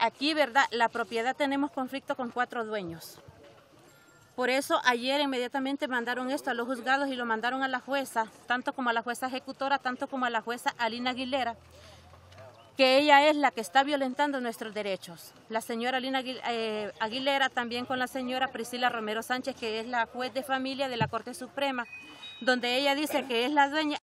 Aquí, ¿verdad? La propiedad tenemos conflicto con cuatro dueños. Por eso ayer inmediatamente mandaron esto a los juzgados y lo mandaron a la jueza, tanto como a la jueza ejecutora, tanto como a la jueza Alina Aguilera, que ella es la que está violentando nuestros derechos. La señora Alina eh, Aguilera también con la señora Priscila Romero Sánchez, que es la juez de familia de la Corte Suprema, donde ella dice que es la dueña